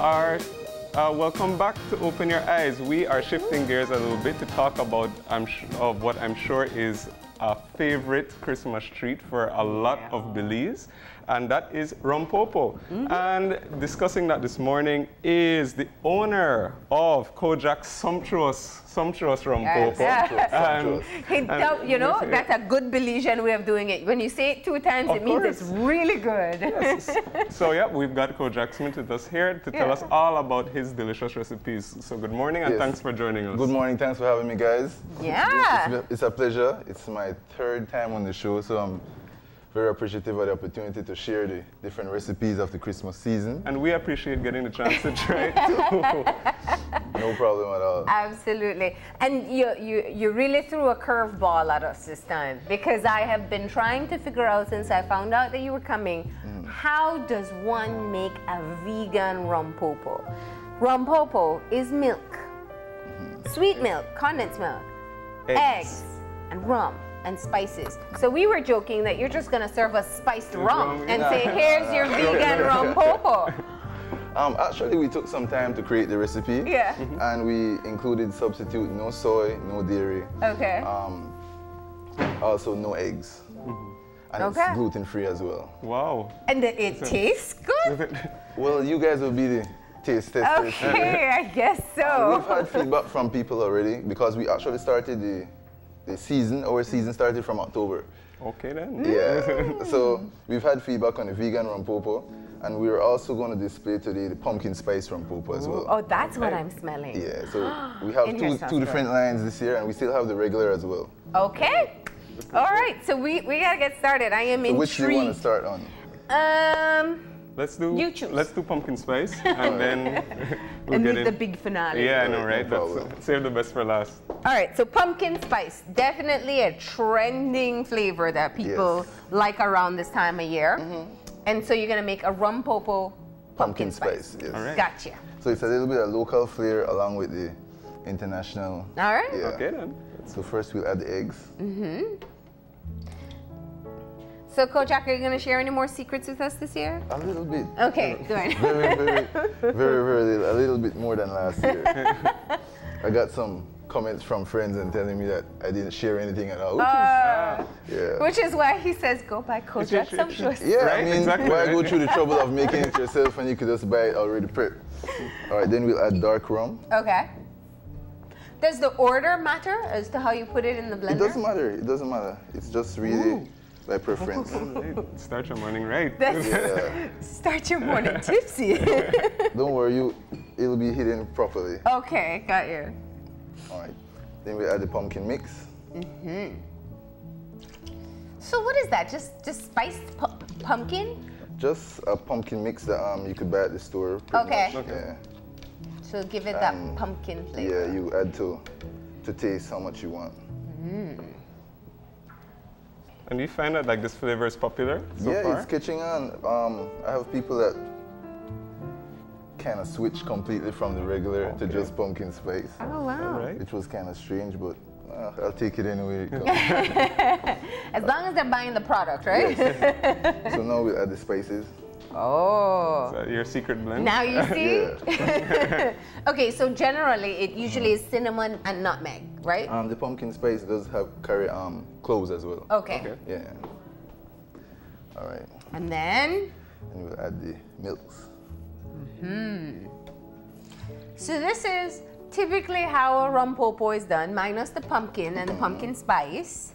are uh, welcome back to Open Your Eyes. We are shifting gears a little bit to talk about um, of what I'm sure is a favorite Christmas treat for a lot yeah. of Belize, and that is Rompopo. Mm -hmm. And discussing that this morning is the owner of Cojac's sumptuous sumptuous Rompopo. Yes. And, and, you know, that's a good Belizean way of doing it. When you say it two times, it means it's really good. Yes. so, yeah, we've got Kojak Smith with us here to tell yeah. us all about his delicious recipes. So, good morning and yes. thanks for joining us. Good morning. Thanks for having me, guys. Yeah. It's, it's a pleasure. It's my third time on the show, so I'm very appreciative of the opportunity to share the different recipes of the Christmas season. And we appreciate getting the chance to try too. no problem at all. Absolutely. And you, you, you really threw a curveball at us this time because I have been trying to figure out since I found out that you were coming, mm. how does one make a vegan rompopo? Rompopo is milk, mm -hmm. sweet milk, condensed milk, eggs, eggs and rum and spices. So we were joking that you're just going to serve us spiced rum and say, here's your vegan rum popo. Um, actually, we took some time to create the recipe. Yeah. And we included substitute no soy, no dairy. Okay. Um, also no eggs. And okay. it's gluten free as well. Wow. And it tastes good? well, you guys will be the taste testers. Okay, I guess so. Uh, we've had feedback from people already because we actually started the the season, our season started from October. Okay then. Yeah. so we've had feedback on the vegan rompopo. And we're also going to display today the pumpkin spice rompopo as well. Oh, that's what I'm smelling. Yeah, so we have two, two different lines this year, and we still have the regular as well. Okay. All right, so we, we got to get started. I am so intrigued. Which do you want to start on? Um, Let's do. You choose. Let's do pumpkin spice, and then we'll and get in. the big finale. Yeah, I know, right? Let's save the best for last. All right, so pumpkin spice, definitely a trending flavor that people yes. like around this time of year. Mm -hmm. And so you're gonna make a rum popo pumpkin, pumpkin spice. spice. Yes. All right. Gotcha. So it's a little bit of local flair along with the international. All right. Yeah. Okay then. So first we'll add the eggs. Mm-hmm. So, Coach are you going to share any more secrets with us this year? A little bit. Okay, good. very, very, very, very, little. a little bit more than last year. I got some comments from friends and telling me that I didn't share anything at all. Which, uh, is, yeah. which is why he says go buy Cojac shoes. Yeah, right? I mean, exactly. why go through the trouble of making it yourself when you could just buy it already prepped? All right, then we'll add dark rum. Okay. Does the order matter as to how you put it in the blender? It doesn't matter. It doesn't matter. It's just really. Ooh by preference. Start your morning right. Yeah. Start your morning tipsy. Don't worry, you it'll be hidden properly. Okay, got you. All right. Then we add the pumpkin mix. Mm-hmm. So what is that? Just just spiced pu pumpkin? Just a pumpkin mix that um you could buy at the store. Okay. okay. Yeah. So give it that pumpkin flavor. Yeah, you add to to taste how much you want. Mm. And you find that like this flavor is popular so yeah, far? it's catching on. Um, I have people that kind of switch completely from the regular okay. to just pumpkin spice. Oh, wow. Right. It was kind of strange, but uh, I'll take it anyway. as long as they're buying the product, right? Yes. so now we add the spices. Oh. your secret blend? Now you see? okay, so generally it usually is cinnamon and nutmeg, right? Um, the pumpkin spice does have carry um, cloves as well. Okay. okay. Yeah. All right. And then? And we'll add the milks. hmm So this is typically how a rum popo is done, minus the pumpkin and the pumpkin spice.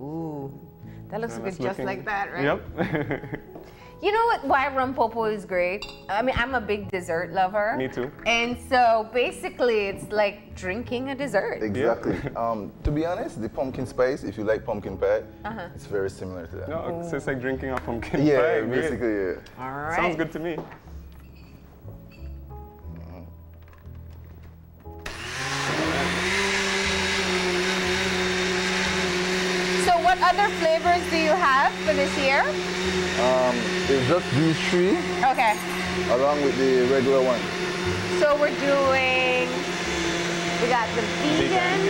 Ooh. That looks good just like that, right? Yep. you know what? Why rum popo is great? I mean, I'm a big dessert lover. Me too. And so basically, it's like drinking a dessert. Exactly. um, to be honest, the pumpkin spice, if you like pumpkin pie, uh -huh. it's very similar to that. No, it's like drinking a pumpkin yeah, pie. Yeah, basically, yeah. All right. Sounds good to me. Other flavors do you have for this year? Um, it's just these three. Okay. Along with the regular one. So we're doing, we got the vegan,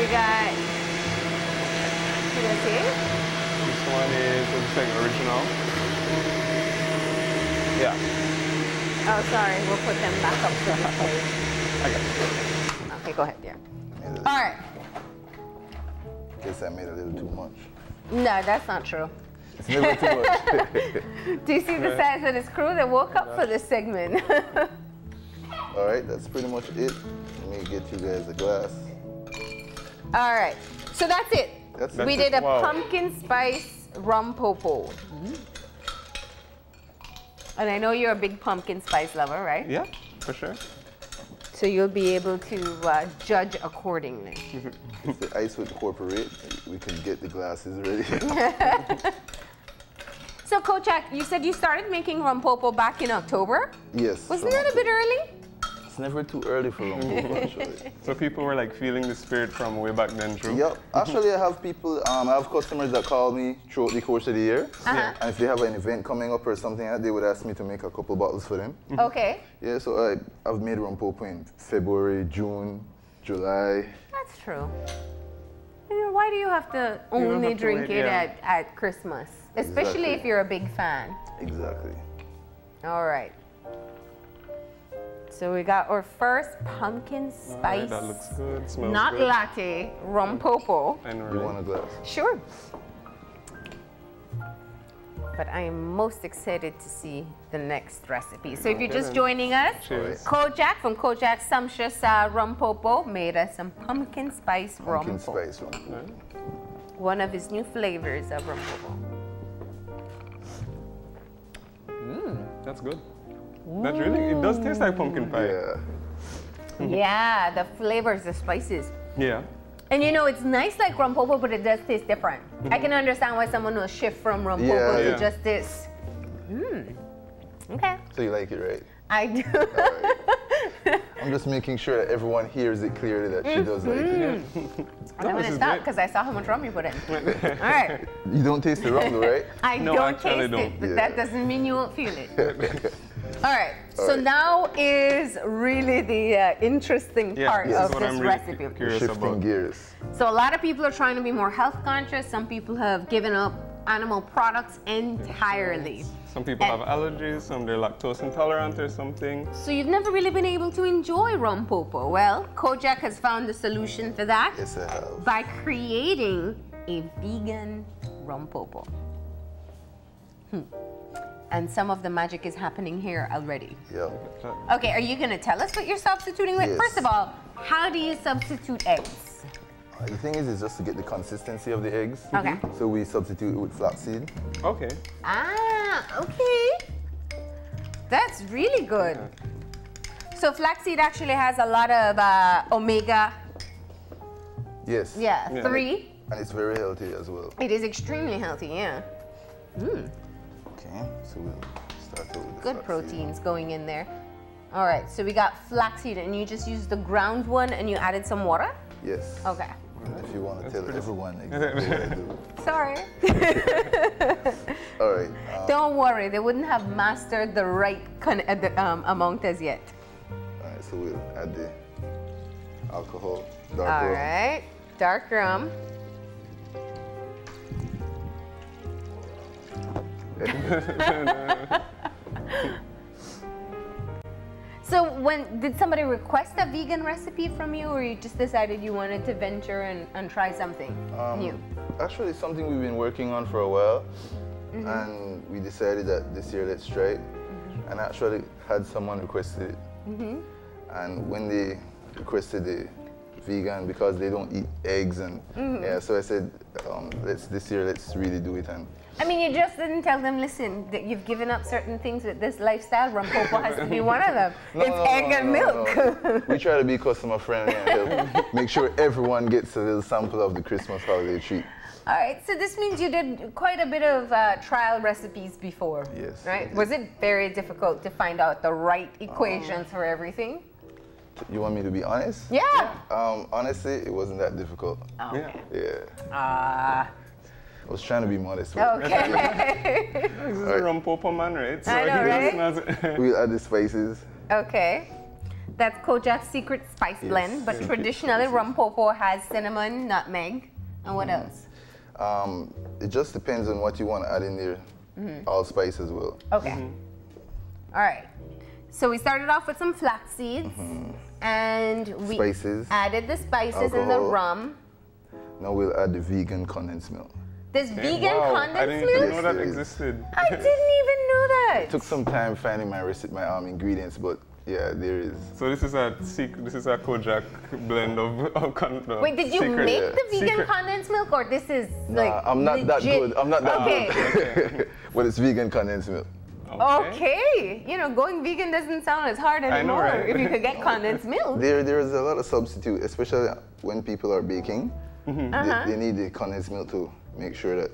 we got, let's see. This one is, looks like original. Yeah. Oh, sorry. We'll put them back up for display. I got it. Okay, go ahead. Yeah. All right. Guess I made a little too much. No, that's not true. It's never too much. Do you see the size of this crew that woke up for this segment? All right, that's pretty much it. Let me get you guys a glass. All right. So that's it. That's we it. did a Wow. pumpkin spice rum popo. Mm-hmm. And I know you're a big pumpkin spice lover, right? Yeah, for sure. So you'll be able to uh, judge accordingly. If the ice would cooperate, we can get the glasses ready. So, Cojac, you said you started making rum popo back in October. yes. Wasn't that a bit early? It's never too early for rum actually. So people were like feeling the spirit from way back then, true? Yep. Actually, I have people, um, I have customers that call me throughout the course of the year. Uh-huh. And if they have an event coming up or something they would ask me to make a couple bottles for them. Okay. Yeah, so I, I've made rum popo in February, June, July. That's true. Why do you have to only have to drink wait, it yeah. at, at Christmas? Especially Exactly. if you're a big fan. Exactly. All right. So we got our first pumpkin spice, right, that looks good. Smells not good. latte, rum popo. And You we're want a glass? Sure. But I am most excited to see the next recipe. So if you're just then. joining us, Cheers. Cojac from Cojac Sumptuous uh, Rum Popo made us some pumpkin spice rum Pumpkin popo. spice rum popo. One of his new flavors of rum popo. Mmm, That's good. That really, it does taste like pumpkin pie. Yeah. yeah, the flavors, the spices. Yeah. And you know, it's nice like rum popo, but it does taste different. I can understand why someone will shift from rum popo Yeah. to Yeah. just this. Mm. Okay, So you like it, right? I do. I'm just making sure that everyone hears it clearly that she does like it. I'm No, gonna stop because I saw how much rum you put in. All right, You don't taste the rum though, right? I No, don't actually taste don't. it, but Yeah. that doesn't mean you won't feel it. All right, so right. now is really the uh, interesting Yeah, part this of this I'm really recipe. curious Shifting about. gears. So a lot of people are trying to be more health conscious. Some people have given up animal products entirely. Some people And- have allergies, some they're lactose intolerant or something. So you've never really been able to enjoy rum popo. Well, Cojac has found a solution for that Yes, I have. by creating a vegan rum popo. Hmm. And some of the magic is happening here already. Yeah. Okay, are you gonna tell us what you're substituting with? Yes. First of all, how do you substitute eggs? Uh, The thing is, is just to get the consistency of the eggs. Okay. So we substitute it with flaxseed. Okay. Ah, okay. That's really good. So flaxseed actually has a lot of uh, omega, Yes. yeah, Yeah. three. And it's very healthy as well. It is extremely healthy, yeah. Okay. So we'll start out with the Good flaxseed. proteins going in there. All right, so we got flaxseed, and you just used the ground one, and you added some water. Yes. Okay. If you want to tell everyone exactly what I do. Sorry. All right. Um, Don't worry, they wouldn't have mastered the right con- uh, the, um, amount as yet. all right. So we'll add the alcohol, dark All rum. right, dark rum. So when did somebody request a vegan recipe from you or you just decided you wanted to venture and, and try something Um, new? Actually, something we've been working on for a while, Mm-hmm. and we decided that this year let's try it. Mm-hmm. And actually had someone requested it. Mm-hmm. And when they requested the vegan because they don't eat eggs and Mm-hmm. yeah, so I said, um, let's this year let's really do it. And I mean, you just didn't tell them, listen, that you've given up certain things with this lifestyle. Rumpopo has to be one of them. No, it's no, egg no, and milk. we try to be customer friendly and help make sure everyone gets a little sample of the Christmas holiday treat. All right, so this means you did quite a bit of uh, trial recipes before. Yes, Right? Was it very difficult to find out the right equations for everything? You want me to be honest? Yeah. Um, honestly, it wasn't that difficult. Okay. Yeah. Ah. I was trying to be modest. with okay. This is a rum popo man, right? I know, he right? doesn't- We'll add the spices. okay. That's Cojac's secret spice Yes, blend, but secret traditionally spices. rum popo has cinnamon, nutmeg, and what Mm. else? Um, it just depends on what you want to add in there. Mm-hmm. Allspice as well. Okay. All right. So we started off with some flax seeds, and we Spices, added the spices and the rum. Now we'll add the vegan condensed milk. This vegan wow, condensed milk? I didn't even know that Yes, it is. existed. I didn't even know that. It Took some time finding my recipe, my um, ingredients, but yeah, there is. So this is a secret. This is a Cojac blend of, of con- no, Wait, did you secret. make yeah. the vegan Secret. condensed milk, or this is Nah, like I'm not that good. I'm not that Okay. good. but it's vegan condensed milk. Okay. You know, going vegan doesn't sound as hard I know, anymore right? if you could get condensed milk. There, there is a lot of substitute, especially when people are baking. Mm-hmm. Uh-huh. They, they need the condensed milk to make sure that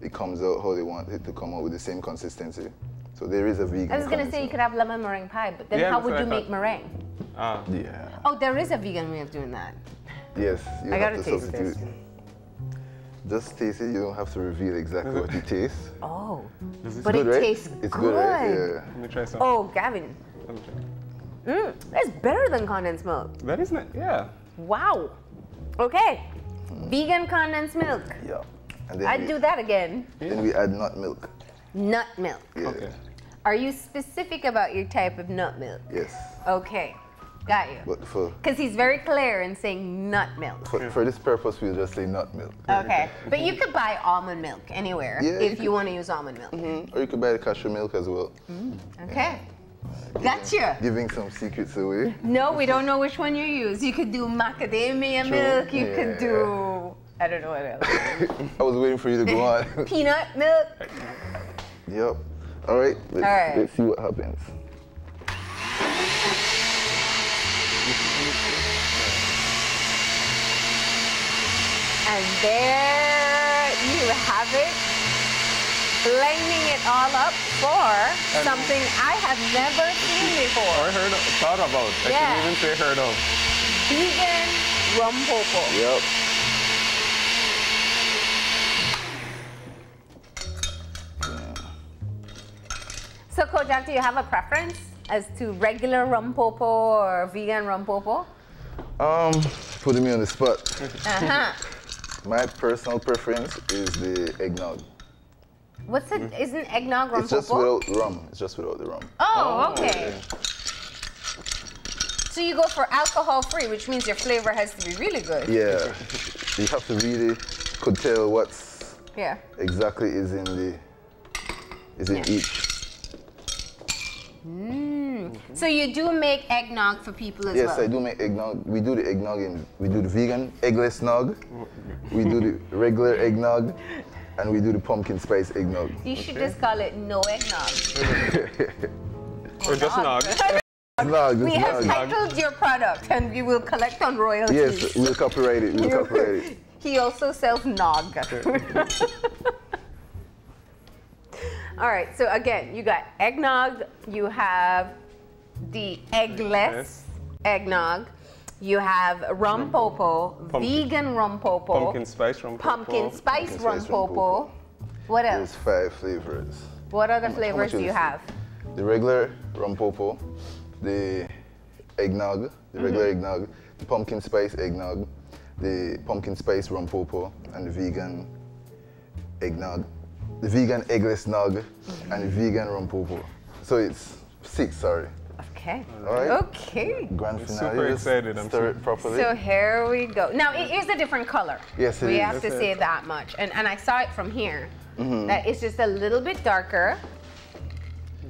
it comes out how they want it to come out with the same consistency. So there is a vegan. I was gonna say you condensed could have lemon meringue pie, but then Yeah, how would you make meringue? Ah, milk. Yeah. Oh, there is a vegan way of doing that. Yes, you I have gotta to taste substitute. this. Just taste it. You don't have to reveal exactly what you taste. Oh, Does but good, it right? tastes It's good, right? Yeah. let me try some. Oh, Gavin, Let me try. mm, that's better than condensed milk. That is not. it. Yeah. Wow. Okay, vegan condensed milk. Yeah. And then I'd we, do that again. Then we add nut milk. Nut milk. Yeah. Okay. Are you specific about your type of nut milk? Yes. Okay, got you. But for, Because he's very clear in saying nut milk. for, for this purpose, we'll just say nut milk. Okay, but you could buy almond milk anywhere Yeah, if could. you want to use almond milk. Mm-hmm. Or you could buy the cashew milk as well. Mm-hmm. Okay, gotcha. Giving some secrets away. No, we don't know which one you use. You could do macadamia True. milk. You could do I don't know what else. I was waiting for you to go on. Peanut milk. yep. All right. Let's, All right. let's see what happens. And there you have it. Blending it all up for something I have never seen before. Or heard, of, thought about. I Yeah. shouldn't even say heard of. Vegan rum popo. Yep. So Cojac, do you have a preference as to regular rum popo or vegan rum popo? Um, putting me on the spot. Uh-huh. My personal preference is the eggnog. What's it? Mm-hmm. Isn't eggnog rum It's just popo? without rum. It's just without the rum. Oh, oh okay. So you go for alcohol free, which means your flavor has to be really good. Yeah. You have to really could tell what's Yeah. exactly is in the is in Yeah. each. Mm-hmm. So you do make eggnog for people as Yes, well. Yes, I do make eggnog. We do the eggnog in we do the vegan eggless nog. We do the regular eggnog, and we do the pumpkin spice eggnog. You should just call it no eggnog. Or just nog. Nog, We it's have nog. titled your product and we will collect on royalties. Yes, we'll copyright it. We'll copyright it. He also sells nog. All right, so again, you got eggnog, you have the eggless eggnog, you have rum popo, Pumpkin. vegan rum popo, Pumpkin spice rum pumpkin popo. spice Pumpkin rum spice rum popo. popo. What There's else? five flavors. What other much- how flavors do you have? The regular rum popo, the eggnog, the regular Mm-hmm. eggnog, the pumpkin spice eggnog, the pumpkin spice rum popo, and the vegan eggnog, the vegan eggless nog, Mm-hmm. and the vegan rum popo. So it's six, sorry. Okay. All right. Okay. Grand I'm finale. super excited, I'm stir it properly. So here we go. Now it is a different color. Yes, it we is. have to Yes, it say that much. And and I saw it from here. Mm-hmm. That it's just a little bit darker.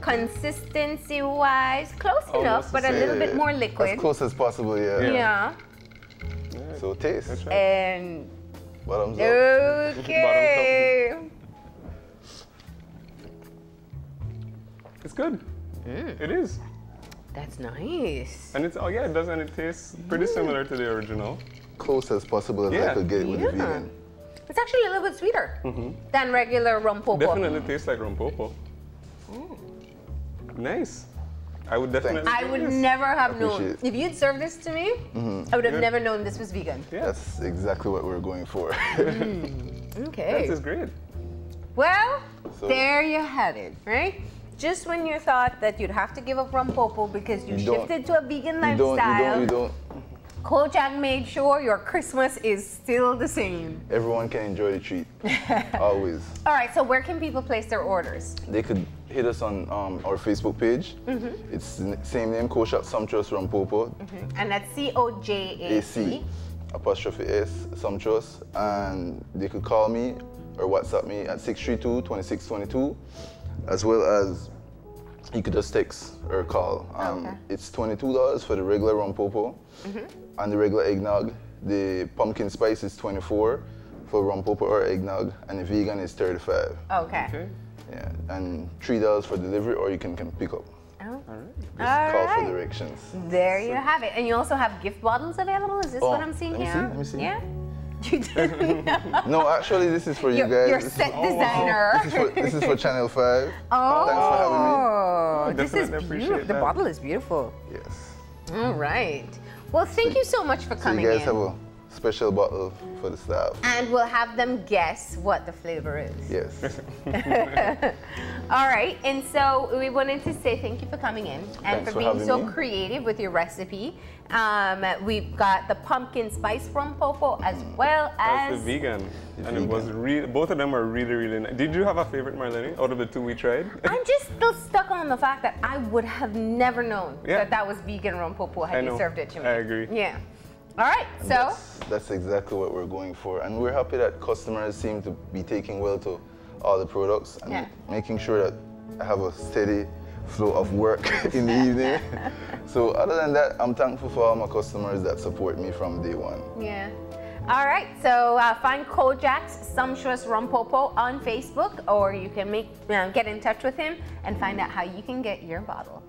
Consistency wise, close Almost enough, but the a same. little bit more liquid. As close as possible, yeah. Yeah. So taste. That's right. And Bottoms up. okay. It's good. Mm. It is. That's nice. And it's, oh yeah, it does, and it tastes pretty similar to the original. Close as possible as I could get with the vegan. It's actually a little bit sweeter mm-hmm. than regular rum popo. Definitely tastes like rum popo. Mm. Nice. I would definitely. I would this. never have known. It. If you'd served this to me, mm-hmm. I would have Yeah. never known this was vegan. That's exactly what we're going for. Mm. Okay. This is great. Well, So- there you have it, right? Just when you thought that you'd have to give up rum popo because you, You shifted to a vegan you don't, you lifestyle, don't, you don't. Cojac made sure your Christmas is still the same. Everyone can enjoy the treat. Always. All right, so where can people place their orders? They could hit us on um, our Facebook page. Mm-hmm. It's the same name, Cojac's Sumptuous Rompopo. And that's C-O-J-A-C. Apostrophe S Sumptuous. And they could call me or WhatsApp me at 632-2622 as well as you could just text or call. Um, Okay. It's $22 for the regular Rompopo and the regular eggnog. The pumpkin spice is 24 for rum popo or eggnog and the vegan is 35 Okay. Okay. Yeah, and $3 for delivery or you can come pick up. Oh. All right. Just All call for directions. There you have it. And you also have gift bottles available? Is this Oh, what I'm seeing let me here? see, let me see. Yeah? You do? No, actually, this is for you You're, guys. you're This is- set oh, wow. designer. This is, for, this is for Channel 5. Oh, Thanks for having me. Oh, this is beautiful. The that. bottle is beautiful. Yes. All right. Well, thank you so much for So coming you guys in. Have a special bottle for the staff. and we'll have them guess what the flavor is. Yes. All right, and so we wanted to say thank you for coming in and Thanks for for being so me. creative with your recipe. Um, we've got the pumpkin spice rum popo as well That's as the vegan. The and it was vegan. really, both of them are really, really nice. Did you have a favorite, Marlene, out of the two we tried? I'm just still stuck on the fact that I would have never known Yeah. that that was vegan rum popo had you served it to me. I agree. Yeah. All right, so That's, that's exactly what we're going for. And we're happy that customers seem to be taking well to all the products and Yeah. making sure that I have a steady flow of work in the evening. so other than that, I'm thankful for all my customers that support me from day one. Yeah. All right, so uh, find Cojac's Sumptuous Rumpopo on Facebook, or you can make uh, get in touch with him and find out how you can get your bottle.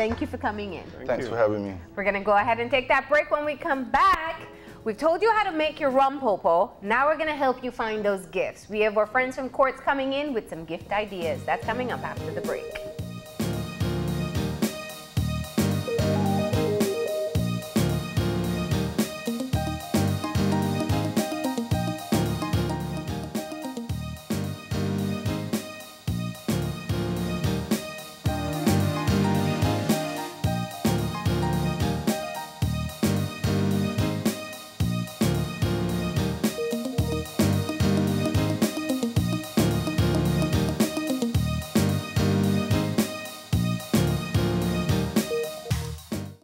Thank you for coming in. Thank Thanks you. for having me. We're gonna go ahead and take that break. When we come back, we've told you how to make your Rumpopo. Now we're gonna help you find those gifts. We have our friends from Courts coming in with some gift ideas. That's coming up after the break.